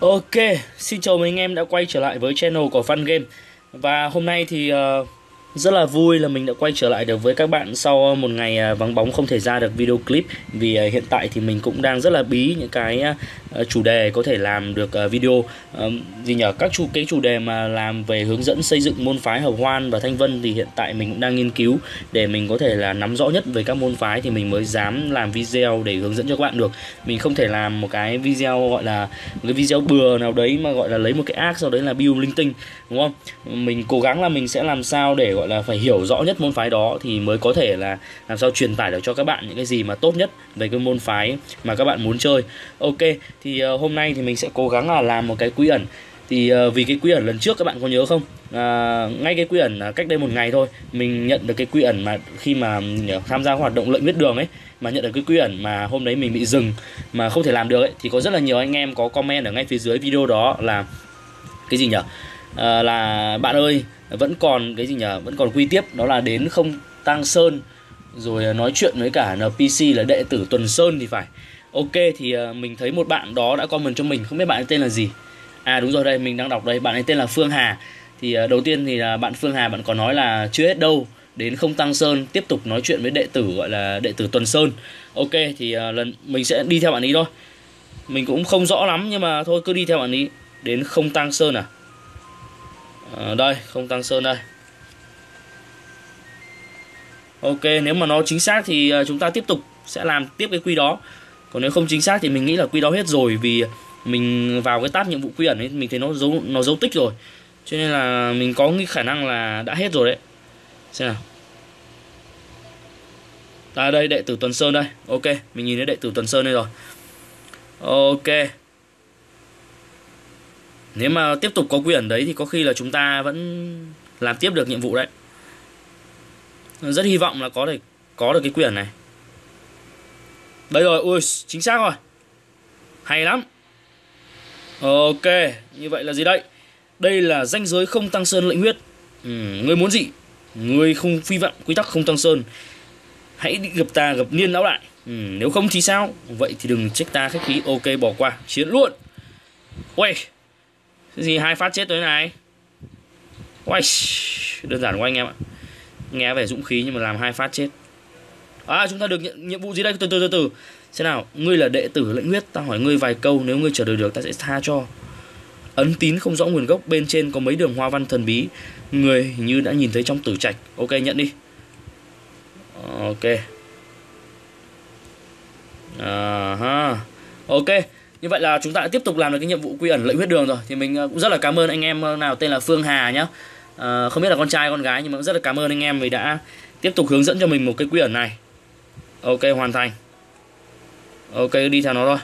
Ok, xin chào mấy anh em đã quay trở lại với channel của Fun Game. Và hôm nay thì uh, rất là vui là mình đã quay trở lại được với các bạn sau ờ, một ngày ờ, vắng bóng không thể ra được video clip. Vì ờ, hiện tại thì mình cũng đang rất là bí những cái chủ đề có thể làm được video. Gì nhờ các chủ, cái chủ đề mà làm về hướng dẫn xây dựng môn phái Hợp Hoan và Thanh Vân Thì hiện tại mình cũng đang nghiên cứu để mình có thể là nắm rõ nhất về các môn phái Thì mình mới dám làm video để hướng dẫn cho các bạn được. Mình không thể làm một cái video gọi là, một cái video bừa nào đấy mà gọi là lấy một cái ác sau đấy là build linh tinh đúng không? Mình cố gắng là mình sẽ làm sao để gọi là phải hiểu rõ nhất môn phái đó thì mới có thể là làm sao truyền tải được cho các bạn những cái gì mà tốt nhất về cái môn phái mà các bạn muốn chơi. Ok thì uh, hôm nay thì mình sẽ cố gắng là làm một cái quy ẩn. Thì uh, vì cái quy ẩn lần trước các bạn có nhớ không? À, ngay cái quy ẩn uh, cách đây một ngày thôi mình nhận được cái quy ẩn mà khi mà uh, tham gia hoạt động lệnh viết đường ấy mà nhận được cái quy ẩn mà hôm đấy mình bị dừng mà không thể làm được ấy thì có rất là nhiều anh em có comment ở ngay phía dưới video đó là cái gì nhở? à, là bạn ơi vẫn còn cái gì nhỉ? Vẫn còn quy tiếp đó là đến không tang sơn. Rồi à, nói chuyện với cả npc là đệ tử tuần sơn thì phải. Ok thì à, mình thấy một bạn đó đã comment cho mình không biết bạn ấy tên là gì. À đúng rồi đây mình đang đọc đây bạn ấy tên là phương hà. Thì à, đầu tiên thì là bạn phương hà bạn có nói là chưa hết đâu đến không tăng sơn tiếp tục nói chuyện với đệ tử gọi là đệ tử tuần sơn. Ok thì lần mình sẽ đi theo bạn ấy thôi. Mình cũng không rõ lắm nhưng mà thôi cứ đi theo bạn ấy đến không tăng sơn à, à đây, không tăng sơn đây. Ok, nếu mà nó chính xác thì ờ, chúng ta tiếp tục sẽ làm tiếp cái quy đó. Còn nếu không chính xác thì mình nghĩ là quy đó hết rồi vì mình vào cái tab nhiệm vụ quy ẩn ấy, mình thấy nó dấu nó dấu tích rồi. Cho nên là mình có nghĩ khả năng là đã hết rồi đấy. Xem nào. À đây, đệ tử tuần sơn đây. Ok, mình nhìn thấy đệ tử tuần sơn đây rồi. Ok nếu mà tiếp tục có quyền đấy thì có khi là chúng ta vẫn làm tiếp được nhiệm vụ đấy. Rất hy vọng là có thể có được cái quyền này. Đây rồi ui chính xác rồi. Hay lắm. Ok như vậy là gì đây? Đây là danh giới không tăng sơn lệnh huyết. Ừ, người muốn gì? Người không phi vọng quy tắc không tăng sơn. Hãy đi gặp ta gặp niên lão đại. Ừ, nếu không thì sao? Vậy thì đừng trách ta khách khí. Ok bỏ qua. Chiến luôn. Ui gì, hai phát chết tới này. Quay đơn giản của anh em ạ. Nghe vẻ dũng khí nhưng mà làm hai phát chết. À chúng ta được nhận nhiệm vụ gì đây? Từ từ từ từ. Thế nào, ngươi là đệ tử lệnh huyết. Ta hỏi ngươi vài câu, nếu ngươi trả lời được, ta sẽ tha cho. Ấn tín không rõ nguồn gốc, bên trên có mấy đường hoa văn thần bí. Người như đã nhìn thấy trong tử trạch. Ok, nhận đi. Ok. À ha. Ok như vậy là chúng ta đã tiếp tục làm được cái nhiệm vụ quy ẩn lệnh huyết đường rồi. Thì mình ờ, cũng rất là cảm ơn anh em ờ, nào tên là phương hà nhá. À, không biết là con trai con gái nhưng mà cũng rất là cảm ơn anh em vì đã tiếp tục hướng dẫn cho mình một cái quy ẩn này. Ok hoàn thành. Ok đi theo nó thôi.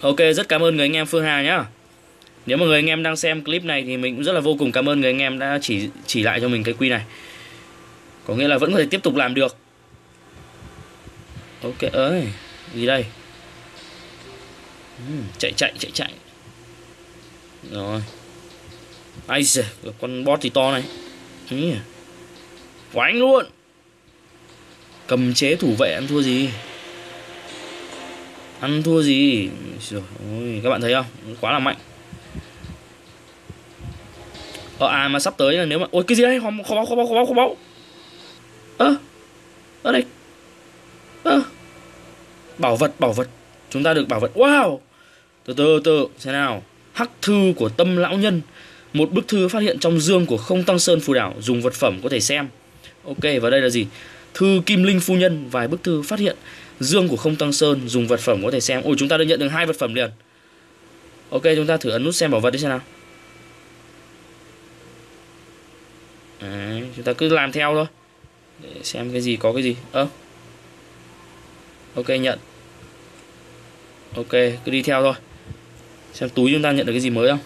Ok rất cảm ơn người anh em phương hà nhá. Nếu mà người anh em đang xem clip này thì mình cũng rất là vô cùng cảm ơn người anh em đã chỉ chỉ lại cho mình cái quy này. Có nghĩa là vẫn có thể tiếp tục làm được. Ok ơi gì đây? Ừ. chạy chạy chạy chạy. Rồi. Ai giời con bot thì to này. Ừ. À. quánh luôn. Cầm chế thủ vệ ăn thua gì? Ăn thua gì? Rồi ôi, các bạn thấy không? Quá là mạnh. Ờ à mà sắp tới là nếu mà ôi cái gì đấy không không báu không báu không báu kho báu. Ơ à, ở đây. Ơ. À. bảo vật bảo vật. Chúng ta được bảo vật. Wow! Từ từ từ thế nào. Hắc thư của tâm lão nhân. Một bức thư phát hiện trong dương của không tăng sơn phù đảo dùng vật phẩm có thể xem. Ok và đây là gì? Thư kim linh phu nhân vài bức thư phát hiện dương của không tăng sơn dùng vật phẩm có thể xem. Ôi chúng ta đã nhận được hai vật phẩm liền. Ok chúng ta thử ấn nút xem bảo vật đi xem nào. Đấy, chúng ta cứ làm theo thôi. Để xem cái gì có cái gì. Ơ. Ok nhận. Ok cứ đi theo thôi xem túi chúng ta nhận được cái gì mới không?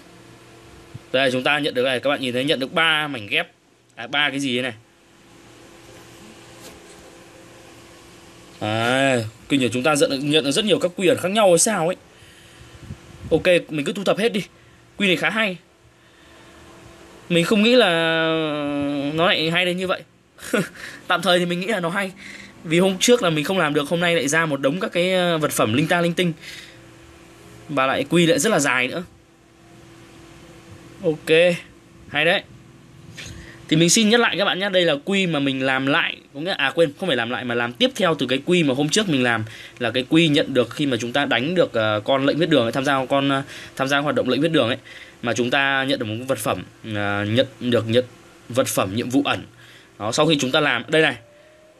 Đây chúng ta nhận được này các bạn nhìn thấy nhận được ba mảnh ghép à ba cái gì thế này? À kinh nhờ chúng ta nhận, nhận được rất nhiều các quyền khác nhau hay sao ấy. Ok mình cứ thu thập hết đi. Quy này khá hay. Mình không nghĩ là nó lại hay đến như vậy. Tạm thời thì mình nghĩ là nó hay. Vì hôm trước là mình không làm được hôm nay lại ra một đống các cái ờ, vật phẩm linh ta linh tinh và lại quy lại rất là dài nữa. Ok hay đấy. Thì mình xin nhắc lại các bạn nhé đây là quy mà mình làm lại có nghĩa à quên không phải làm lại mà làm tiếp theo từ cái quy mà hôm trước mình làm là cái quy nhận được khi mà chúng ta đánh được uh, con lệnh huyết đường ấy, tham gia con uh, tham gia hoạt động lệnh huyết đường ấy mà chúng ta nhận được một vật phẩm uh, nhận được nhận vật phẩm nhiệm vụ ẩn. Đó sau khi chúng ta làm đây này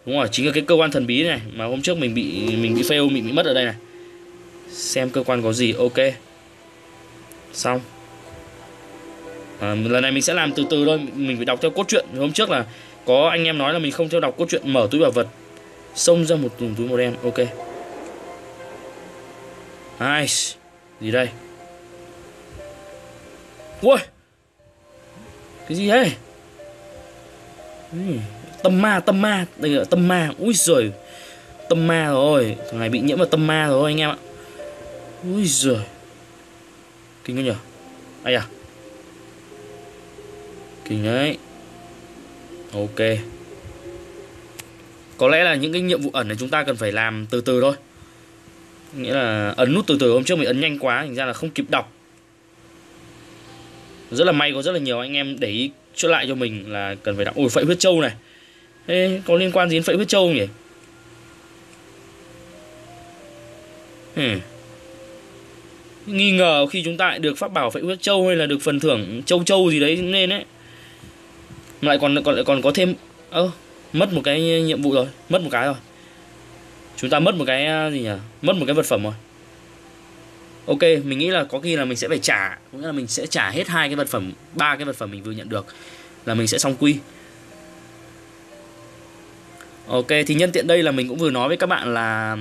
đúng rồi chính là cái cơ quan thần bí này mà hôm trước mình bị mình bị fail mình bị mất ở đây này xem cơ quan có gì ok. Xong. À, lần này mình sẽ làm từ từ thôi mình phải đọc theo cốt truyện. Hôm trước là có anh em nói là mình không theo đọc cốt truyện mở túi bảo vật xông ra một túi màu đen ok. Nice. Gì đây? Ui! Cái gì đấy ừ, tâm ma tâm ma. Đây là tâm ma. Ui giời. Tâm ma rồi. Thằng này bị nhiễm vào tâm ma rồi anh em ạ ui giời. Kinh quá nhở? Ai à kinh đấy ok. Có lẽ là những cái nhiệm vụ ẩn này chúng ta cần phải làm từ từ thôi. Nghĩa là ấn nút từ từ hôm trước mình ấn nhanh quá thành ra là không kịp đọc. Rất là may có rất là nhiều anh em để ý cho lại cho mình là cần phải đọc. Ôi phẩy huyết châu này. Ê, có liên quan gì đến phẩy huyết châu nhỉ? Hmm nghi ngờ khi chúng ta được pháp bảo phệ huyết châu hay là được phần thưởng châu châu gì đấy nên đấy lại còn còn lại còn có thêm ơ ờ, mất một cái nhiệm vụ rồi mất một cái rồi. Chúng ta mất một cái gì nhỉ? Mất một cái vật phẩm rồi. Ok mình nghĩ là có khi là mình sẽ phải trả cũng là mình sẽ trả hết hai cái vật phẩm ba cái vật phẩm mình vừa nhận được là mình sẽ xong quy. Ok thì nhân tiện đây là mình cũng vừa nói với các bạn là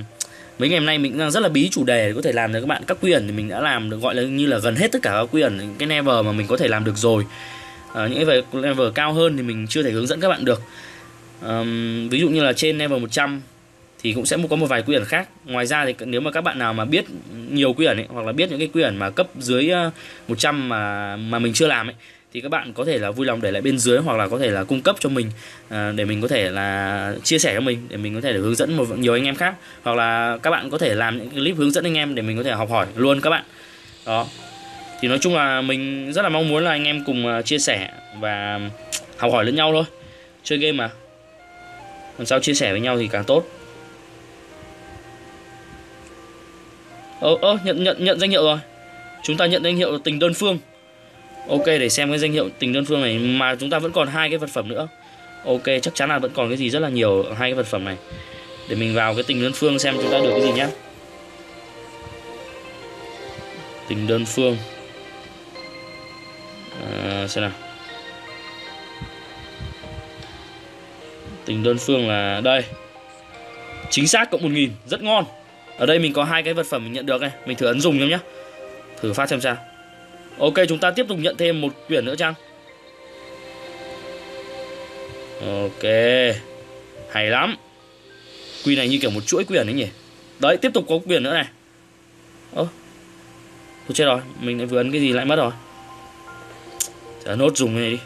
mấy ngày hôm nay mình đang rất là bí chủ đề để có thể làm được các bạn. Các quyển thì mình đã làm được gọi là như là gần hết tất cả các quyển cái level mà mình có thể làm được rồi. À, những cái level cao hơn thì mình chưa thể hướng dẫn các bạn được. À, ví dụ như là trên level 100 thì cũng sẽ có một vài quyển khác. Ngoài ra thì nếu mà các bạn nào mà biết nhiều quyển ấy, hoặc là biết những cái quyển mà cấp dưới ờ, 100 mà mà mình chưa làm ấy thì các bạn có thể là vui lòng để lại bên dưới hoặc là có thể là cung cấp cho mình à, để mình có thể là chia sẻ cho mình để mình có thể hướng dẫn một nhiều anh em khác. Hoặc là các bạn có thể làm những clip hướng dẫn anh em để mình có thể học hỏi luôn các bạn. Đó. Thì nói chung là mình rất là mong muốn là anh em cùng à, chia sẻ và học hỏi lẫn nhau thôi. Chơi game mà. Làm sao chia sẻ với nhau thì càng tốt. Ơ ơ nhận nhận nhận danh hiệu rồi. Chúng ta nhận danh hiệu tình đơn phương ok để xem cái danh hiệu tình đơn phương này mà chúng ta vẫn còn hai cái vật phẩm nữa. Ok chắc chắn là vẫn còn cái gì rất là nhiều hai cái vật phẩm này. Để mình vào cái tình đơn phương xem chúng ta được cái gì nhá. Tình đơn phương. À, xem nào. Tình đơn phương là đây. Chính xác cộng 1000 rất ngon. Ở đây mình có hai cái vật phẩm mình nhận được này mình thử ấn dùng nhá. Thử phát xem sao ok, chúng ta tiếp tục nhận thêm một quyển nữa chăng? Ok. Hay lắm. Quy này như kiểu một chuỗi quyển đấy nhỉ? Đấy, tiếp tục có quyển nữa này. Ơ. Thôi chết rồi, mình lại vừa ấn cái gì lại mất rồi. Chả nốt dùng này đi.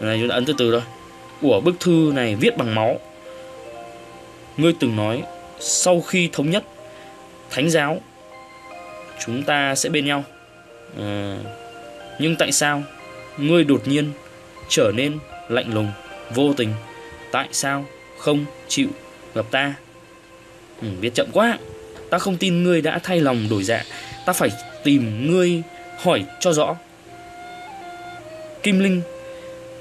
Này chúng ta ấn từ từ thôi. Của bức thư này viết bằng máu. Ngươi từng nói, sau khi thống nhất thánh giáo, chúng ta sẽ bên nhau. Ờ, nhưng tại sao ngươi đột nhiên trở nên lạnh lùng vô tình? Tại sao không chịu gặp ta? Ừ, biết chậm quá. Ta không tin ngươi đã thay lòng đổi dạ. Ta phải tìm ngươi hỏi cho rõ. Kim linh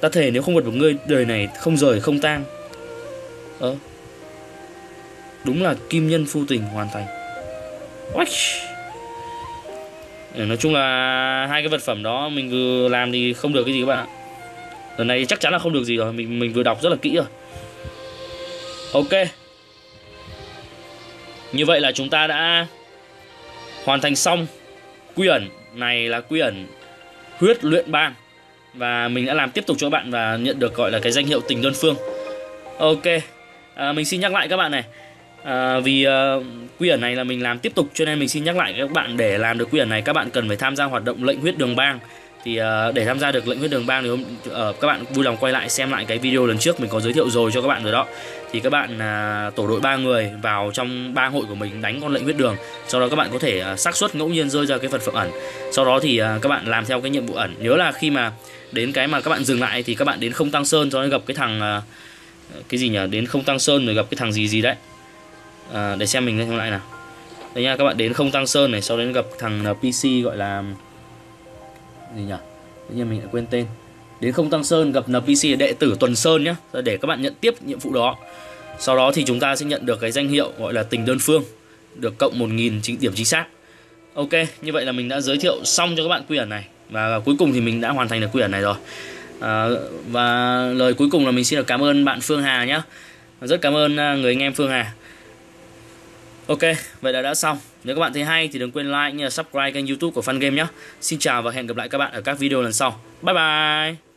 ta thề nếu không gặp được ngươi đời này không rời không tang ờ, đúng là kim nhân phu tình hoàn thành. What? Nói chung là hai cái vật phẩm đó mình vừa làm thì không được cái gì các bạn ạ. Lần này chắc chắn là không được gì rồi mình mình vừa đọc rất là kỹ rồi. Ok. Như vậy là chúng ta đã hoàn thành xong quy ẩn này là quy ẩn huyết luyện bang và mình đã làm tiếp tục cho các bạn và nhận được gọi là cái danh hiệu tình đơn phương. Ok. À, mình xin nhắc lại các bạn này à, vì uh, quy ẩn này là mình làm tiếp tục cho nên mình xin nhắc lại các bạn để làm được quy ẩn này các bạn cần phải tham gia hoạt động lệnh huyết đường bang. Thì uh, để tham gia được lệnh huyết đường bang thì hôm uh, các bạn vui lòng quay lại xem lại cái video lần trước mình có giới thiệu rồi cho các bạn rồi đó. Thì các bạn uh, tổ đội ba người vào trong bang hội của mình đánh con lệnh huyết đường. Sau đó các bạn có thể uh, xác suất ngẫu nhiên rơi ra cái vật phẩm ẩn. Sau đó thì uh, các bạn làm theo cái nhiệm vụ ẩn. Nhớ là khi mà đến cái mà các bạn dừng lại thì các bạn đến không tăng sơn cho nó gặp cái thằng uh, cái gì nhỉ? Đến không tăng sơn rồi gặp cái thằng gì gì đấy à, để xem mình xem lại nào. Đây nha các bạn đến không tăng sơn này sau đến gặp thằng PC gọi là gì nhỉ? Tự nhiên mình lại quên tên. Đến không tăng sơn gặp NPC đệ tử tuần sơn nhé để các bạn nhận tiếp nhiệm vụ đó. Sau đó thì chúng ta sẽ nhận được cái danh hiệu gọi là tình đơn phương được cộng 1.000 chính điểm chính xác. Ok như vậy là mình đã giới thiệu xong cho các bạn quy ẩn này. Và cuối cùng thì mình đã hoàn thành được quy ẩn này rồi. À, và lời cuối cùng là mình xin được cảm ơn bạn Phương Hà nhé rất cảm ơn à, người anh em Phương Hà. Ok, vậy là đã xong. Nếu các bạn thấy hay thì đừng quên like như là subscribe kênh youtube của Fun Game nhé. Xin chào và hẹn gặp lại các bạn ở các video lần sau. Bye bye!